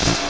Yeah.